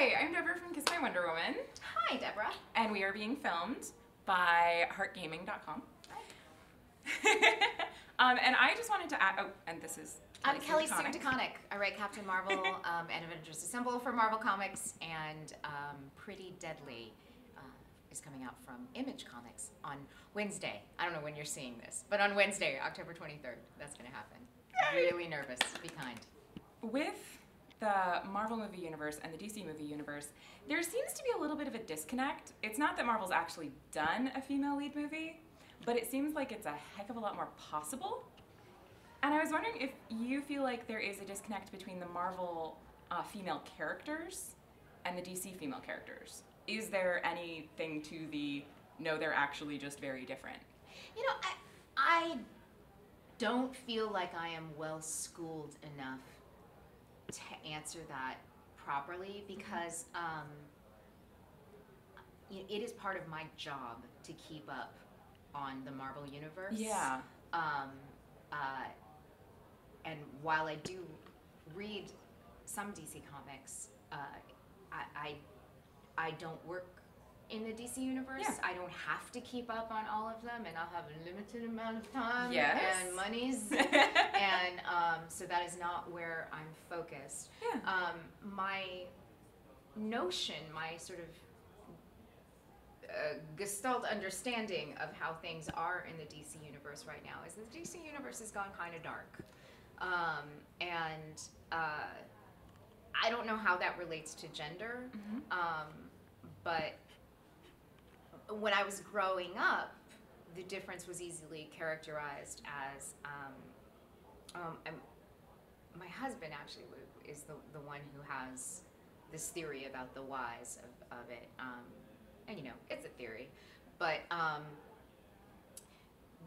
Hi, I'm Deborah from Kiss My Wonder Woman, Hi, Deborah. and we are being filmed by heartgamingg.com. um, and I just wanted to add, oh, and this is I'm Kelly Sue Sue DeConnick. I write Captain Marvel um, and Avengers Assemble for Marvel Comics, and um, Pretty Deadly uh, is coming out from Image Comics on Wednesday. I don't know when you're seeing this, but on Wednesday, October 23rd, that's going to happen. Yay. Really nervous. Be kind. With the Marvel movie universe and the DC movie universe, there seems to be a little bit of a disconnect. It's not that Marvel's actually done a female lead movie, but it seems like it's a heck of a lot more possible. And I was wondering if you feel like there is a disconnect between the Marvel uh, female characters and the DC female characters. Is there anything to the no, they're actually just very different? You know, I, I don't feel like I am well schooled enough to answer that properly because um, it is part of my job to keep up on the Marvel universe. Yeah. Um, uh, and while I do read some DC comics, uh, I, I I don't work in the DC universe. Yeah. I don't have to keep up on all of them, and I'll have a limited amount of time Yes. and monies, and um, so that is not where I'm focused. Yeah. Um, my notion, my sort of uh, gestalt understanding of how things are in the DC universe right now is that the DC universe has gone kind of dark. Um, and uh, I don't know how that relates to gender, Mhm. um, but when I was growing up, the difference was easily characterized as um, um, my husband actually is the, the one who has this theory about the whys of, of it. Um, and you know, it's a theory. But um,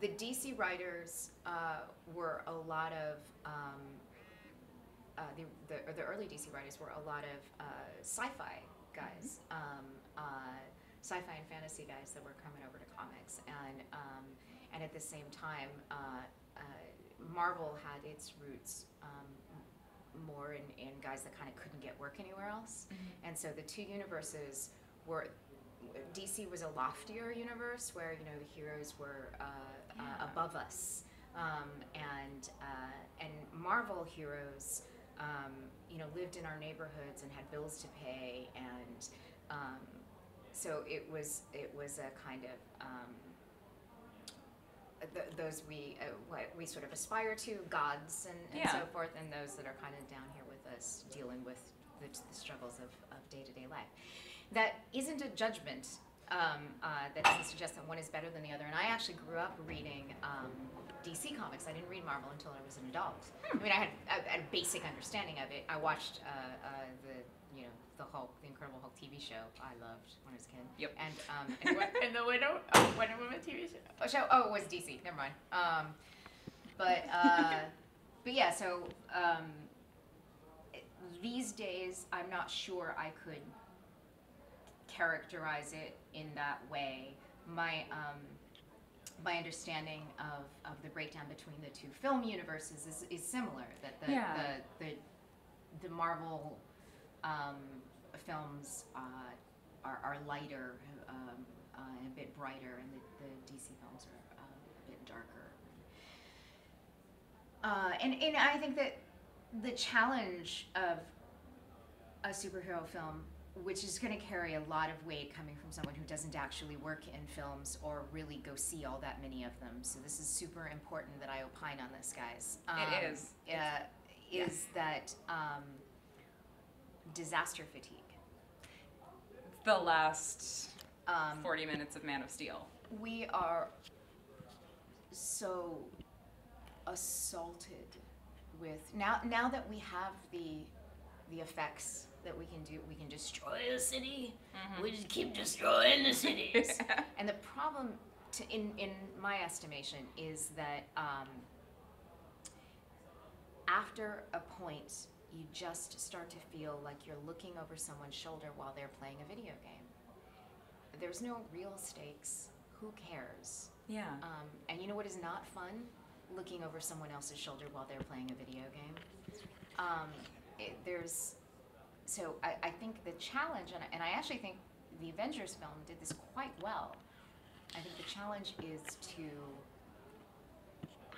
the DC writers uh, were a lot of, um, uh, the, the, or the early DC writers were a lot of uh, sci fi guys. Um, uh, sci-fi and fantasy guys that were coming over to comics, and um, and at the same time, uh, uh, Marvel had its roots um, more in, in guys that kind of couldn't get work anywhere else, and so the two universes were. DC was a loftier universe where you know the heroes were uh, Yeah. uh, above us, um, and uh, and Marvel heroes, um, you know, lived in our neighborhoods and had bills to pay, and um, so it was it was a kind of um, th- those we uh, what we sort of aspire to gods and, and Yeah. so forth, and those that are kind of down here with us dealing with the, the struggles of, of day-to-day life. That isn't a judgment. Um, uh, that doesn't suggest that one is better than the other. And I actually grew up reading um, DC comics. I didn't read Marvel until I was an adult. I mean, I had, I had a basic understanding of it. I watched uh, uh, the you know the Hulk, the Incredible Hulk TV show. I loved when I was a kid. Yep. And um, and, what, and the Widow, oh, Wonder Woman TV show. Oh, show. Oh, it was DC. Never mind. Um, but uh, but yeah. So um, it- these days, I'm not sure I could characterize it in that way. My um, my understanding of, of the breakdown between the two film universes is, is similar. That the, Yeah. the, the the Marvel um, films uh, are, are lighter um, uh, and a bit brighter, and the, the DC films are uh, a bit darker. Uh, and, and I think that the challenge of a superhero film, which is going to carry a lot of weight coming from someone who doesn't actually work in films or really go see all that many of them. So this is super important that I opine on this, guys. It Um, is. Uh, is that um, disaster fatigue? The last Um, 40 minutes of Man of Steel. we are so assaulted with now now that we have the the effects that we can do we can destroy a city we just keep destroying the cities and the problem to, in in my estimation is that um, after a point you just start to feel like you're looking over someone's shoulder while they're playing a video game there's no real stakes who cares Yeah. um, and you know what is not fun? Looking over someone else's shoulder while they're playing a video game. Um, it, there's so I, I think the challenge, and, and I actually think the Avengers film did this quite well. I think the challenge is to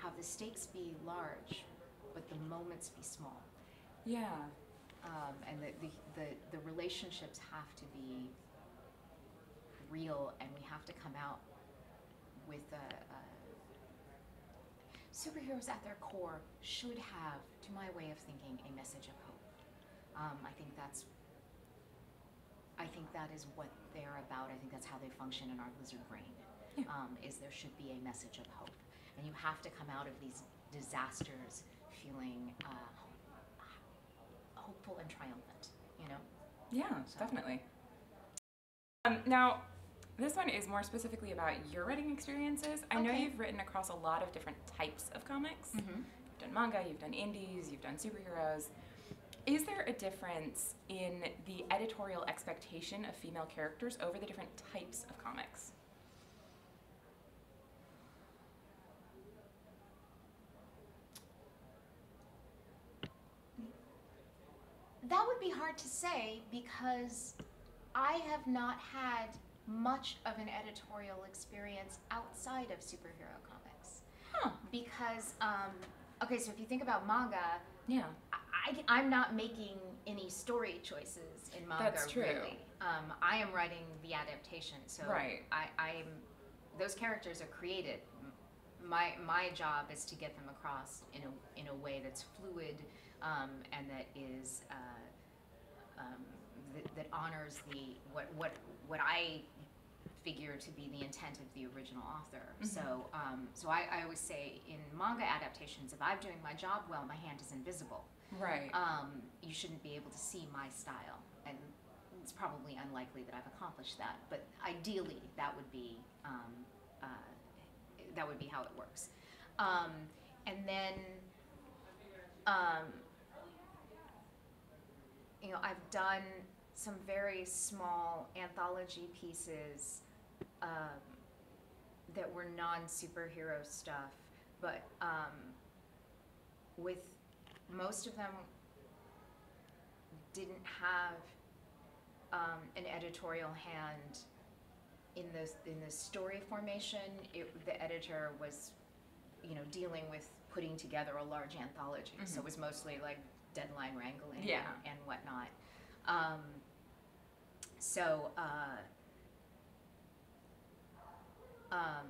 have the stakes be large, but the moments be small. Yeah. Um, and the, the, the, the relationships have to be real, and we have to come out with a, a superheroes at their core should have, to my way of thinking, a message of hope. Um, I think that's. I think that is what they're about. I think that's how they function in our lizard brain. Yeah. Um, is there should be a message of hope, and you have to come out of these disasters feeling uh, hopeful and triumphant. You know. Yeah, So- definitely. Um, now, this one is more specifically about your writing experiences. I know you've written across a lot of different types of comics. Mm-hmm. You've done manga, you've done indies, you've done superheroes. Is there a difference in the editorial expectation of female characters over the different types of comics? That would be hard to say because I have not had much of an editorial experience outside of superhero comics. Huh. Because, um, okay, so if you think about manga, Yeah. I, I, am not making any story choices in manga. That's true. Really. Um, I am writing the adaptation, so Right. I, I'm those characters are created. My my job is to get them across in a in a way that's fluid um, and that is uh, um, that, that honors the what what what I figure to be the intent of the original author. Mhm. So um, so I, I always say in manga adaptations, if I'm doing my job well, my hand is invisible Right. um, you shouldn't be able to see my style. And it's probably unlikely that I've accomplished that, but ideally that would be um, uh, that would be how it works. Um, and then, um, you know, I've done some very small anthology pieces um, that were non superhero stuff, but um, with most of them didn't have um, an editorial hand in the in the story formation. It, the editor was, you know, dealing with putting together a large anthology, so Mhm. it was mostly like deadline wrangling Yeah. and, and whatnot. Um, so. Uh, um,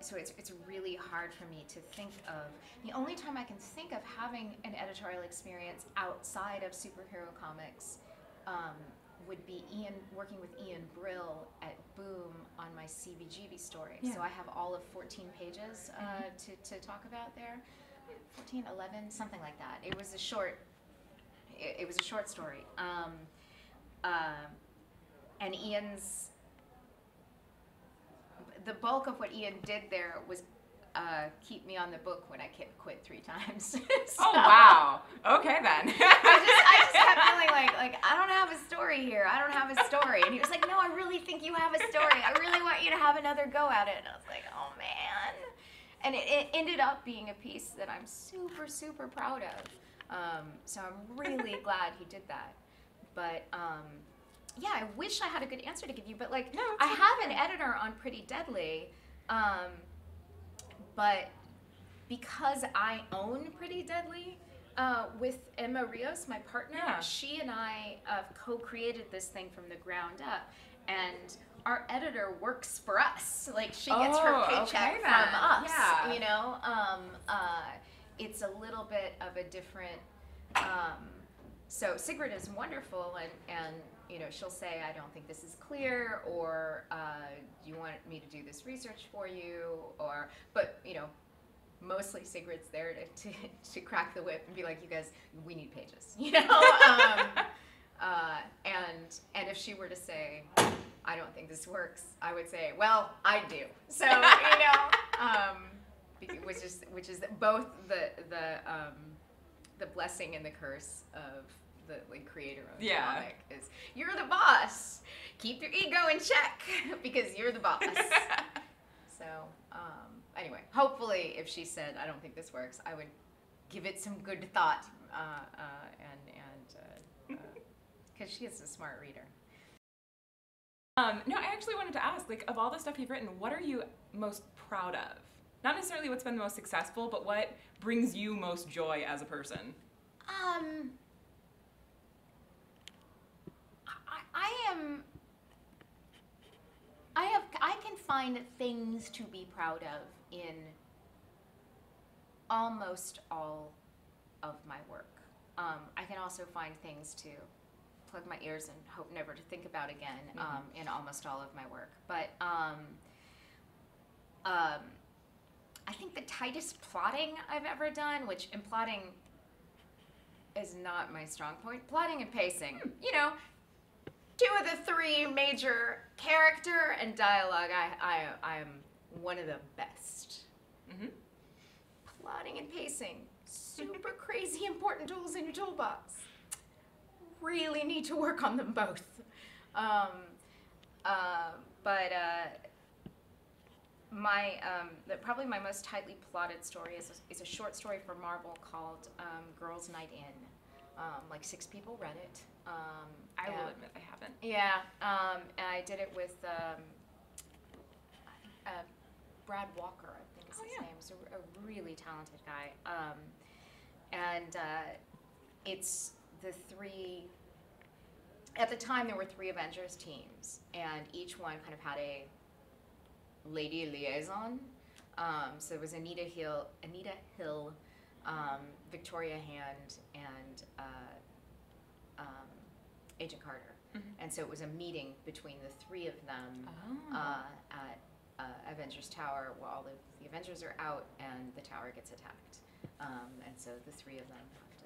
so it's, it's really hard for me to think of the only time i can think of having an editorial experience outside of superhero comics um, would be ian working with ian brill at boom on my cbgb story Yeah. so i have all of 14 pages uh, Mhm. to, to talk about there 14 11 something like that it was a short it, it was a short story um, um and ian's the bulk of what Ian did there was uh, keep me on the book when I quit, quit three times. So- oh wow. Okay then. I just, I just kept feeling like, like I don't have a story here. I don't have a story. And he was like, No, I really think you have a story. I really want you to have another go at it. And I was like, Oh man. And it, it ended up being a piece that I'm super, super proud of. Um, so I'm really glad he did that. But um, yeah, I wish I had a good answer to give you. But like, No, I have an editor on Pretty Deadly, um, but because I own Pretty Deadly uh, with Emma Rios, my partner, Yeah. she and I uh, co-created this thing from the ground up, and our editor works for us. Like she gets her Oh, paycheck okay from us. Yeah. You know, um, uh, it's a little bit of a different. Um, so Sigrid is wonderful, and and you know she'll say, I don't think this is clear, or uh, you want me to do this research for you, or but you know. Mostly Sigrid's there to, to, to crack the whip and be like, you guys, we need pages, you know. um, uh, and and if she were to say, I don't think this works, I would say, well, I do. So you know, um, which is which is both the the um, the blessing and the curse of the like creator of the comic is you're the boss. Keep your ego in check because you're the boss. so um, anyway, hopefully, if she said I don't think this works, I would give it some good thought uh, uh, and and uh, Because she is a smart reader. Um, no, I actually wanted to ask, like, of all the stuff you've written, what are you most proud of? Not necessarily what's been the most successful, but what brings you most joy as a person? Um, I, I am. I have. I can find things to be proud of in almost all of my work. Um, I can also find things to plug my ears and hope never to think about again um, in almost all of my work. But um, um, I think the tightest plotting I've ever done, which in plotting is not my strong point. Plotting and pacing. You know, two of the three major character and dialogue. I I I am one of the best. hmm Plotting and pacing. Super crazy important tools in your toolbox. Really need to work on them both. Um, uh, but uh, my um, the, probably my most tightly plotted story is a, is a short story for Marvel called um, Girls' Night In. Um, like six people read it. Um, I will admit I haven't. Yeah, um, and I did it with um, uh, Brad Walker, I think is Oh, his yeah. name. He's a, a really talented guy. Um, and uh, it's the three. At the time, there were three Avengers teams, and each one kind of had a lady liaison. Um, so it was Anita Hill, Anita Hill, um, Victoria Hand, and uh, um, Agent Carter. Mhm. And so it was a meeting between the three of them Oh. uh, at uh, Avengers Tower while the, the Avengers are out and the tower gets attacked. Um, and so the three of them have to,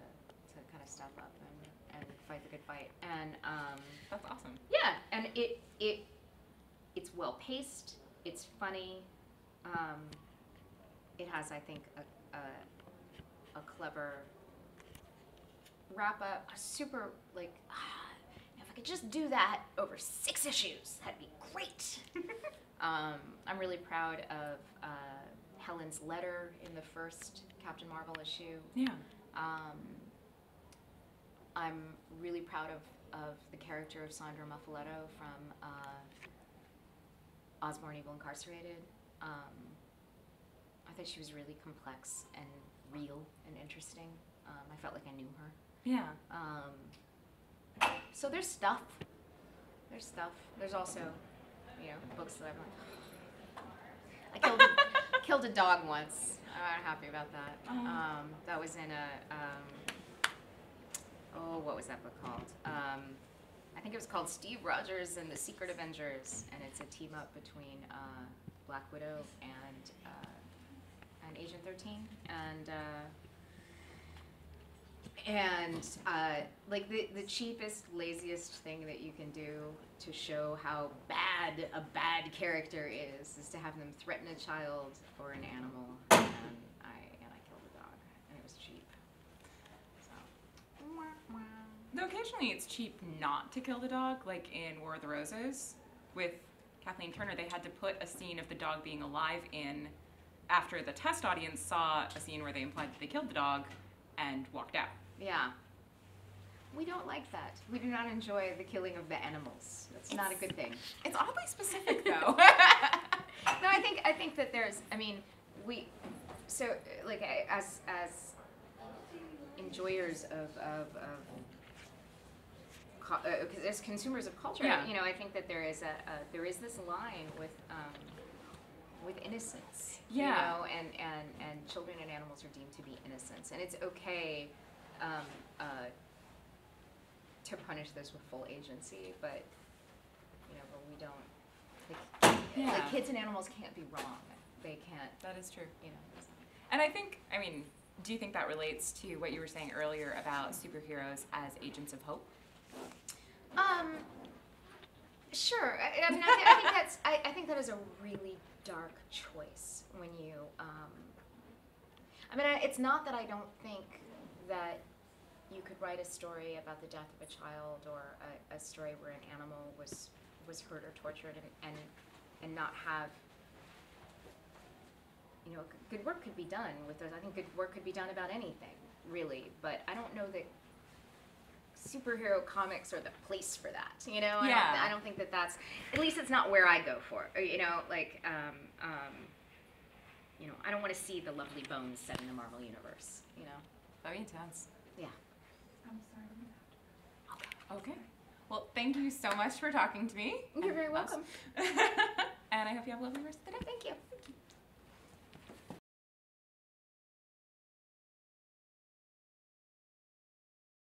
to kind of step up and, and fight the good fight. And um, That's awesome. yeah, and it it it's well paced. It's funny. Um, it has, I think, a, a, a clever wrap up. A super like, ah, if I could just do that over six issues, that'd be great. um, I'm really proud of uh, Helen's letter in the first Captain Marvel issue. Yeah. Um, I'm really proud of, of the character of Sandra Muffaletto from uh, Osborn Evil Incarcerated. Um, I thought she was really complex and real and interesting. Um, I felt like I knew her. Yeah. Um, so there's stuff. There's stuff. There's also, you know, books that I've. I killed a, killed a dog once. I'm not happy about that. Oh. Um, that was in a. Um, oh, what was that book called? Um, I think it was called Steve Rogers and the Secret Avengers, and it's a team up between uh, Black Widow and uh, and Agent Thirteen, and. Uh, and uh, like the, the cheapest, laziest thing that you can do to show how bad a bad character is is to have them threaten a child or an animal, and I and I killed a dog, and it was cheap. So. Though occasionally it's cheap not to kill the dog, like in War of the Roses with Kathleen Turner. They had to put a scene of the dog being alive in after the test audience saw a scene where they implied that they killed the dog and walked out. Yeah. We don't like that. We do not enjoy the killing of the animals. That's not a good thing. It's oddly specific though. no, I think I think that there's. I mean, we. So like as as enjoyers of of, of uh, as consumers of culture, Yeah. you know, I think that there is a, a there is this line with um, with innocence. Yeah. You know, and, and and children and animals are deemed to be innocents, and it's okay. Um, uh, to punish this with full agency, but you know, but we don't. Like, Yeah. like kids and animals can't be wrong. They can't, that is true. you know. And I think, I mean, do you think that relates to what you were saying earlier about superheroes as agents of hope? Um, sure. I, I mean, I, thi- I think that's. I, I think that is a really dark choice when you. Um, I mean, I, it's not that I don't think that you could write a story about the death of a child or a, a story where an animal was was hurt or tortured and and, and not have. You know, good work could be done with those. I think good work could be done about anything, really. But I don't know that superhero comics are the place for that. You know, I, Yeah. don't, I don't think that that's at least it's not where I go for. Or, you know, like um, um, you know, I don't want to see the lovely bones set in the Marvel universe. You know, Very intense. yeah. I'm sorry. Okay. Well, thank you so much for talking to me. You're very welcome. and I hope you have a lovely rest of the day. Thank you. Thank welcome.